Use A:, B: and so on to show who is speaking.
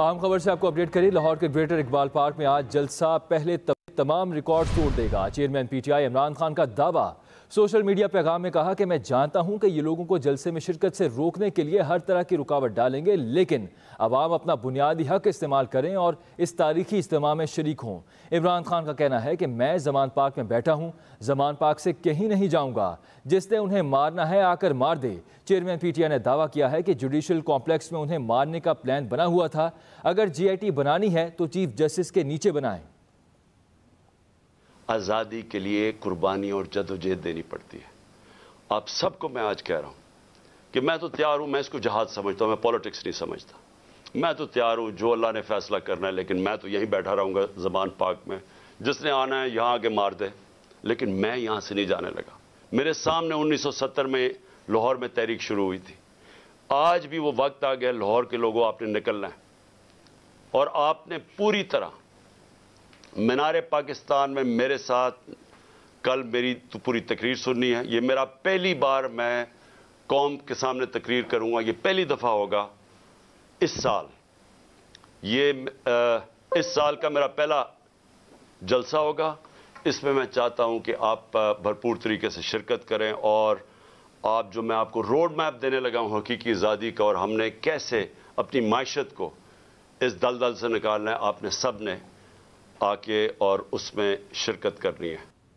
A: आम खबर से आपको अपडेट करें लाहौर के ग्रेटर इकबाल पार्क में आज जलसा पहले तमाम रिकॉर्ड तोड़ देगा। चेयरमैन पीटीआई इमरान खान का दावा। सोशल मीडिया पैगाम में कहा कि मैं जानता हूँ कि ये लोगों को जलसे में शिरकत से रोकने के लिए हर तरह की रुकावट डालेंगे, लेकिन अवाम अपना बुनियादी हक इस्तेमाल करें और इस तारीखी इज्तम में शरीक हों। इमरान खान का कहना है कि मैं जमान पार्क में बैठा हूँ, जमान पार्क से कहीं नहीं जाऊँगा। जिसने उन्हें मारना है, आकर मार दे। चेयरमैन पीटीआई ने दावा किया है कि जुडिशल कॉम्प्लेक्स में उन्हें मारने का प्लान बना हुआ था। अगर जीआईटी बनानी है तो चीफ जस्टिस के नीचे बनाएँ।
B: आज़ादी के लिए कुर्बानी और जदोजहद देनी पड़ती है। आप सबको मैं आज कह रहा हूँ कि मैं तो तैयार हूँ, मैं इसको जहाज़ समझता हूँ, मैं पॉलिटिक्स नहीं समझता। मैं तो तैयार हूँ, जो अल्लाह ने फैसला करना है, लेकिन मैं तो यहीं बैठा रहूँगा जबान पाक में। जिसने आना है, यहाँ आके मार दे। लेकिन मैं यहाँ से नहीं जाने लगा। मेरे सामने 1970 में लाहौर में तहरीक शुरू हुई थी। आज भी वो वक्त आ गया, लाहौर के लोगों, आपने निकलना है। और आपने पूरी तरह मीनार पाकिस्तान में मेरे साथ कल मेरी तो पूरी तकरीर सुननी है। ये मेरा पहली बार मैं कौम के सामने तकरीर करूँगा। ये पहली दफ़ा होगा इस साल। ये आ, इस साल का मेरा पहला जलसा होगा। इसमें मैं चाहता हूँ कि आप भरपूर तरीके से शिरकत करें और आप जो मैं आपको रोड मैप देने लगा हूँ हकीकी आज़ादी का और हमने कैसे अपनी माशत को इस दलदल से निकालना है आपने सबने आके और उसमें शिरकत करनी है।